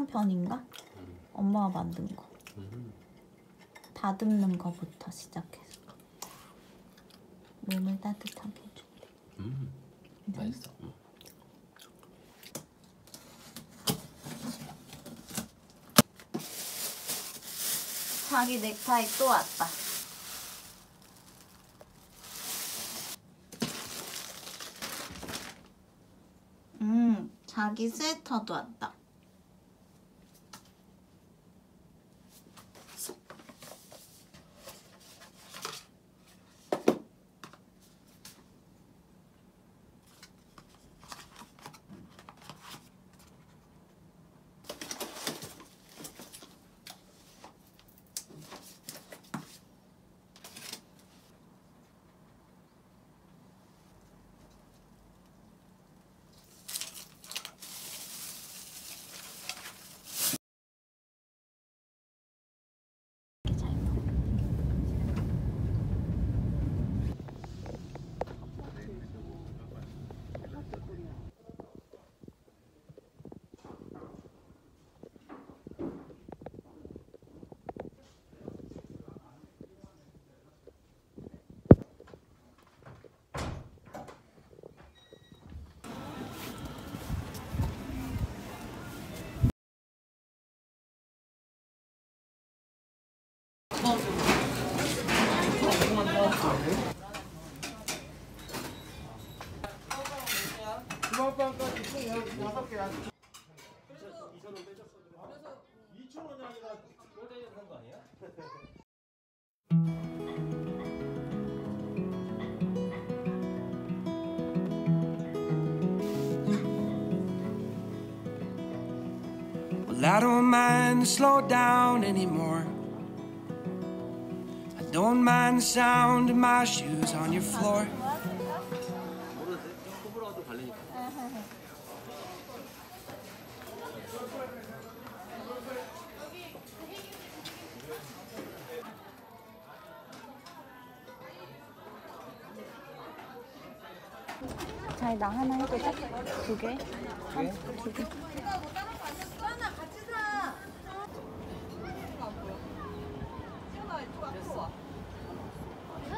생강편인가? 엄마가 만든 거. 음. 다듬는 거부터 시작해서 몸을 따뜻하게 해준대. 음. 괜찮아? 맛있어. 음. 자기 넥타이 또 왔다. 음, 자기 스웨터도 왔다. Well, I don't mind the slow down anymore. Don't mind the sound of my shoes on your floor. 자기 나 하나 해줘 딱두 개. 한, 두 개. 같이 사.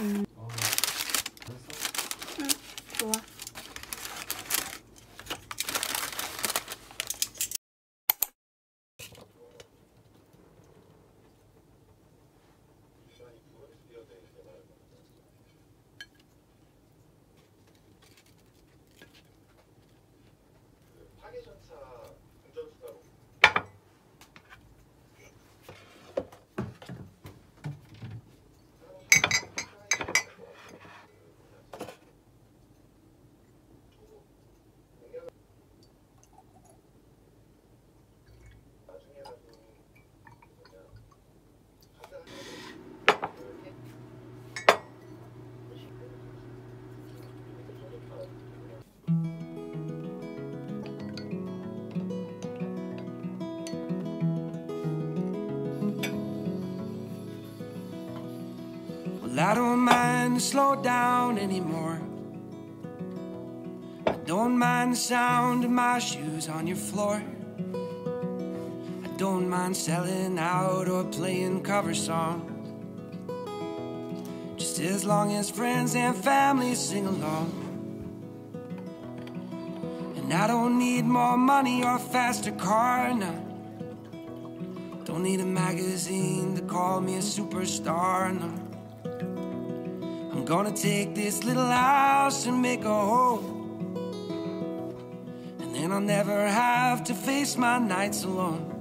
아. Well, I don't mind to slow down anymore. I don't mind the sound of my shoes on your floor. I don't mind selling out or playing cover songs. Just as long as friends and family sing along. And I don't need more money or faster car, no. Don't need a magazine to call me a superstar, no. Gonna take this little house and make a home. And then I'll never have to face my nights alone.